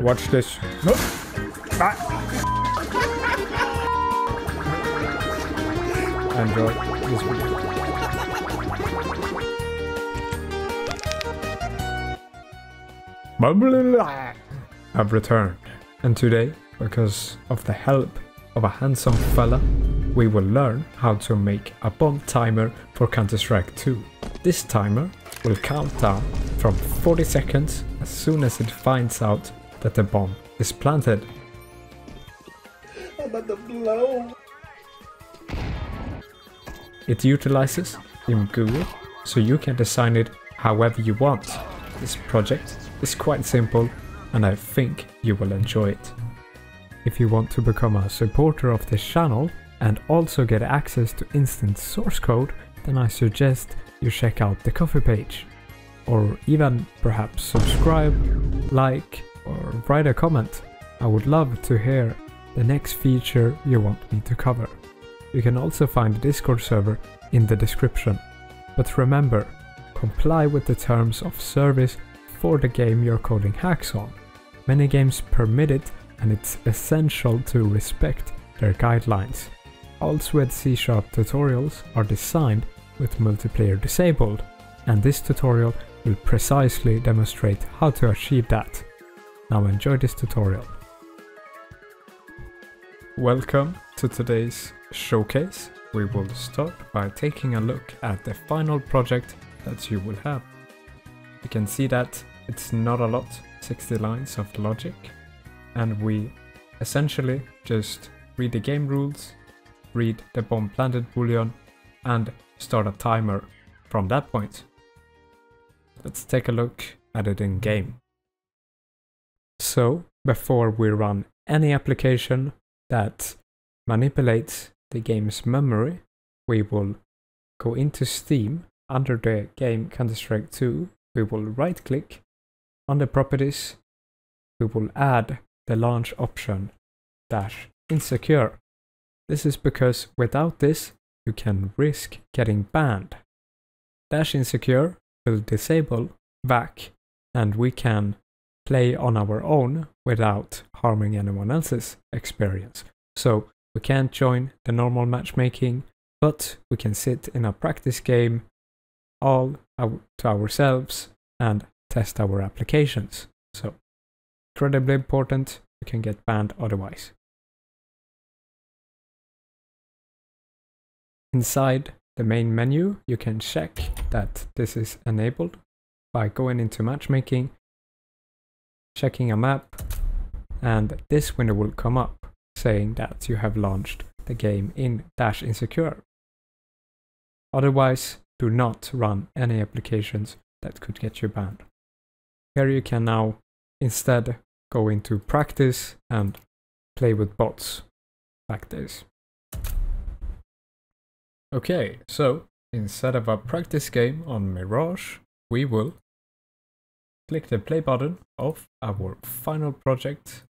Watch this. Ah. Enjoy this video. I've returned, and today, because of the help of a handsome fella, we will learn how to make a bomb timer for Counter-Strike 2. This timer will count down from 40 seconds as soon as it finds out that the bomb is planted. I'm blow. It utilizes ImGui, so you can design it however you want. This project is quite simple and I think you will enjoy it. If you want to become a supporter of this channel and also get access to instant source code, then I suggest you check out the Ko-fi page. Or even perhaps subscribe, like, or write a comment. I would love to hear the next feature you want me to cover. You can also find the Discord server in the description. But remember, comply with the terms of service for the game you're coding hacks on. Many games permit it and it's essential to respect their guidelines. All Swedz C Sharp tutorials are designed with multiplayer disabled, and this tutorial will precisely demonstrate how to achieve that. Now enjoy this tutorial. Welcome to today's showcase. We will start by taking a look at the final project that you will have. You can see that it's not a lot, 60 lines of logic, and we essentially just read the game rules, read the bomb planted boolean, and start a timer from that point. Let's take a look at it in game. So, before we run any application that manipulates the game's memory, we will go into Steam under the game Counter-Strike 2, we will right click on the properties, we will add the launch option dash insecure. This is because without this, you can risk getting banned. Dash insecure will disable VAC and we can play on our own without harming anyone else's experience. So we can't join the normal matchmaking, but we can sit in a practice game all to ourselves and test our applications. So incredibly important, you can get banned otherwise. Inside the main menu, you can check that this is enabled by going into matchmaking, checking a map, and this window will come up saying that you have launched the game in Dash Insecure. Otherwise, do not run any applications that could get you banned. Here you can now instead go into practice and play with bots like this. Okay, so instead of a practice game on Mirage, we will click the play button of our final project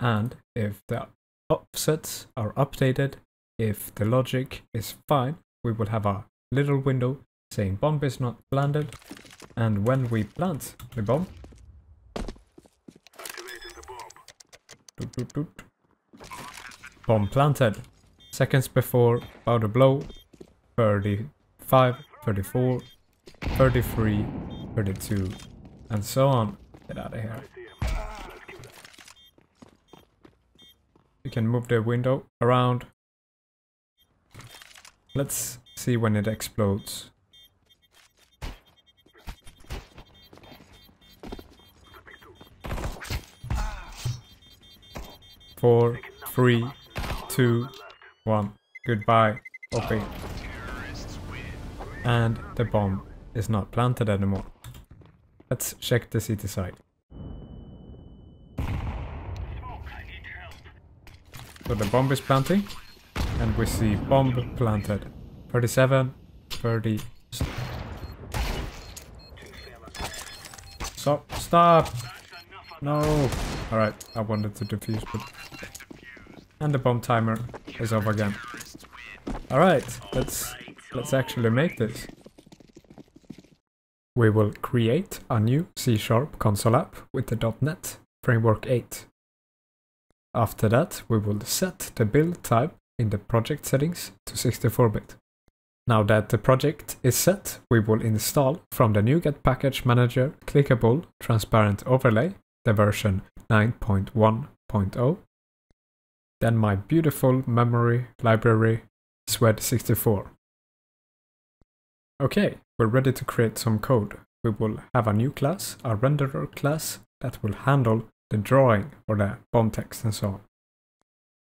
and if the offsets are updated, if the logic is fine, we will have a little window saying bomb is not planted and when we plant the bomb doot, doot, doot, bomb planted. Seconds before to blow. 35 34 33 32 and so on get out of here you can move the window around let's see when it explodes four, three, two, one. Goodbye. Okay. And the bomb is not planted anymore. Let's check the city side. So the bomb is planting, and we see bomb planted. 37, 30. Stop! Stop! No! Alright, I wanted to defuse, but... And the bomb timer is off again. Alright, let's, let's actually make this. We will create a new C-sharp console app with the .NET framework 8. After that, we will set the build type in the project settings to 64-bit. Now that the project is set, we will install from the NuGet Package Manager clickable transparent overlay, the version 9.1.0. Then my beautiful memory library, Swed64. Okay, we're ready to create some code. We will have a new class, a renderer class, that will handle the drawing or the bomb text and so on.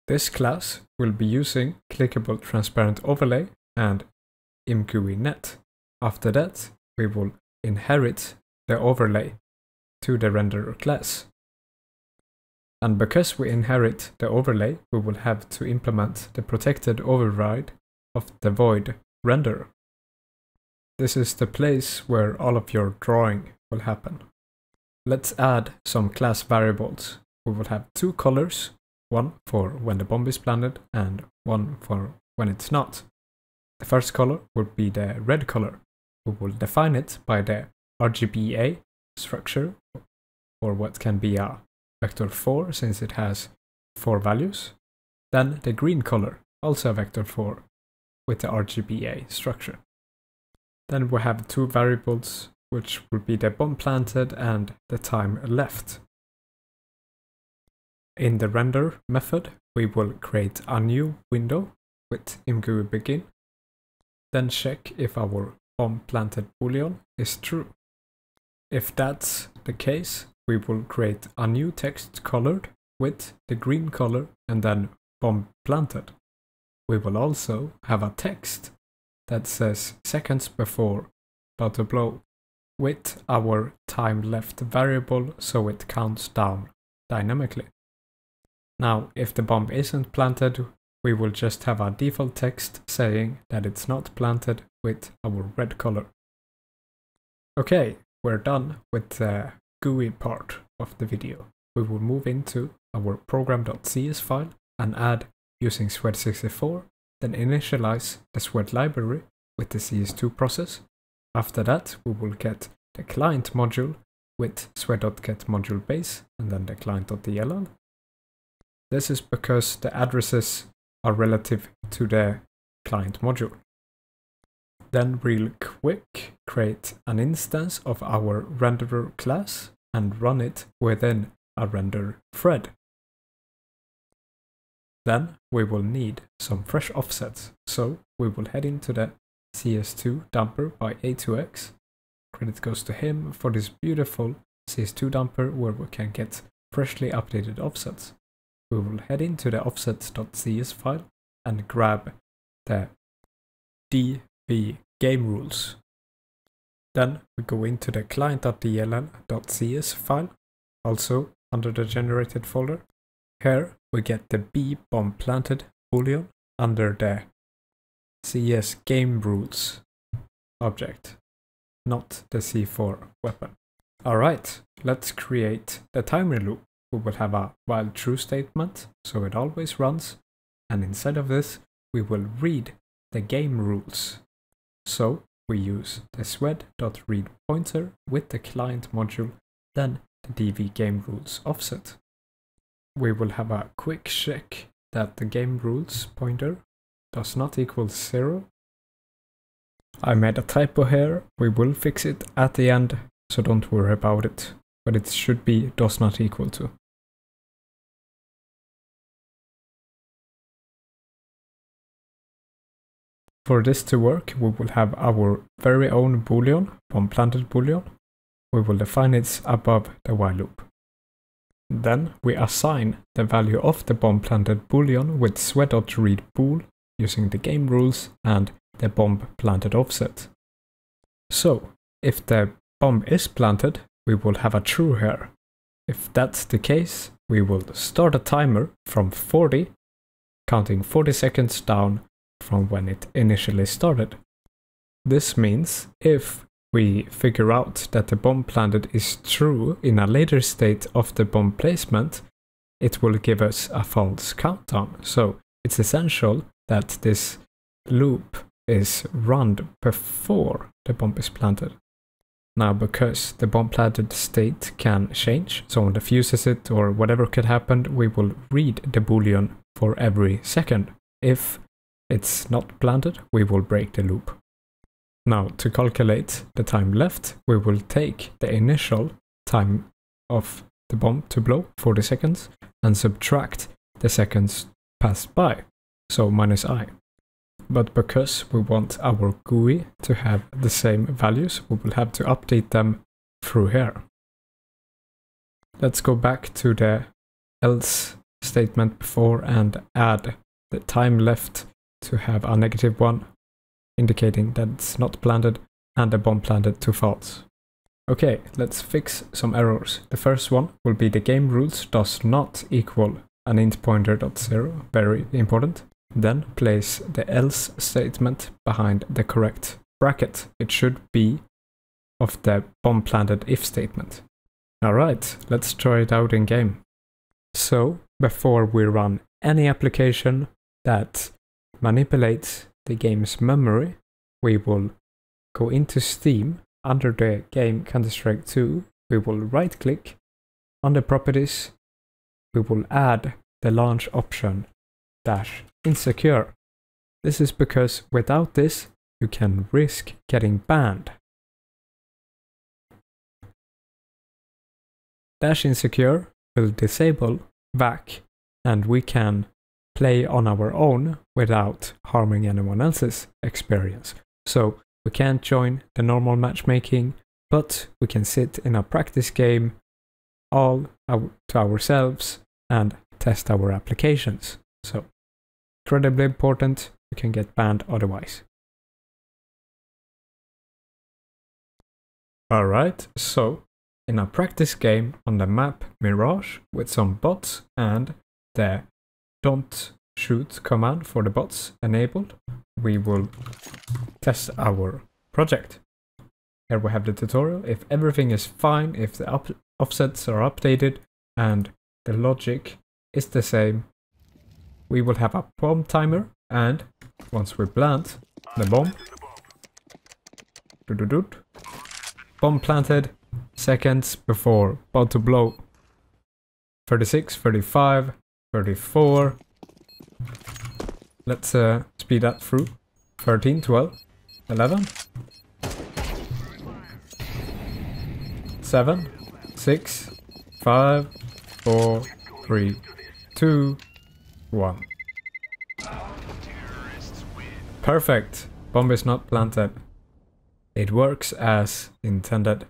This class will be using clickable transparent overlay and ImGui.NET. After that, we will inherit the overlay to the renderer class. And because we inherit the overlay, we will have to implement the protected override of the void renderer. This is the place where all of your drawing will happen. Let's add some class variables. We will have two colors, one for when the bomb is planted and one for when it's not. The first color would be the red color. We will define it by the RGBA structure, or what can be a vector 4 since it has 4 values. Then the green color, also a vector 4, with the RGBA structure. Then we have two variables, which will be the bomb planted and the time left. In the render method, we will create a new window with imgui begin then check if our bomb planted boolean is true. If that's the case, we will create a new text colored with the green color and then bomb planted. We will also have a text that says seconds before to blow with our time left variable so it counts down dynamically. Now, if the bomb isn't planted, we will just have our default text saying that it's not planted with our red color. Okay, we're done with the GUI part of the video. We will move into our program.cs file and add using Swed64, then initialize the Swed library with the CS2 process. After that, we will get the client module with swed.get module base and then the client.dll. This is because the addresses are relative to the client module. Then real quick, create an instance of our renderer class and run it within a render thread. Then we will need some fresh offsets, so we will head into the CS2 dumper by A2X. Credit goes to him for this beautiful CS2 dumper where we can get freshly updated offsets we will head into the offsets.cs file and grab the DW game rules. Then we go into the client.dll.cs file, also under the generated folder. Here we get the b bomb planted boolean under the cs game rules object, not the c4 weapon. Alright, let's create the timer loop we will have a while true statement, so it always runs, and inside of this we will read the game rules. So we use the swed.read pointer with the client module, then the dw game rules offset. We will have a quick check that the game rules pointer does not equal zero. I made a typo here, we will fix it at the end, so don't worry about it, but it should be does not equal to. For this to work, we will have our very own boolean, bomb planted boolean. We will define it above the while loop. Then we assign the value of the bomb planted boolean with swed.read bool using the game rules and the bomb planted offset. So, if the bomb is planted, we will have a true here. If that's the case, we will start a timer from 40, counting 40 seconds down from when it initially started. This means if we figure out that the bomb planted is true in a later state of the bomb placement, it will give us a false countdown. So it's essential that this loop is run before the bomb is planted. Now, because the bomb planted state can change, someone defuses it or whatever could happen, we will read the boolean for every second. If it's not planted, we will break the loop. Now, to calculate the time left, we will take the initial time of the bomb to blow, 40 seconds, and subtract the seconds passed by, so minus i. But because we want our GUI to have the same values, we will have to update them through here. Let's go back to the else statement before and add the time left to have a negative one, indicating that it's not planted, and the bomb planted to false. Okay, let's fix some errors. The first one will be the game rules does not equal an int pointer dot zero, very important. Then place the else statement behind the correct bracket. It should be of the bomb planted if statement. Alright, let's try it out in game. So, before we run any application that manipulates the game's memory, we will go into Steam under the game Counter-Strike 2, we will right click under properties, we will add the launch option dash insecure. This is because without this, you can risk getting banned. Dash insecure will disable VAC and we can play on our own without harming anyone else's experience. So we can't join the normal matchmaking, but we can sit in a practice game all to ourselves and test our applications. So incredibly important, you can get banned otherwise. Alright, so in a practice game on the map Mirage with some bots and the don't shoot command for the bots enabled, we will test our project. Here we have the tutorial. If everything is fine, if the offsets are updated and the logic is the same, we will have a bomb timer and once we plant the bomb, doo -doo -doo, bomb planted seconds before about to blow 36, 35, 34. Let's uh, speed that through. 13, 12, 11, 7, 6, 5, 4, 3, 2, 1. Perfect. Bomb is not planted. It works as intended.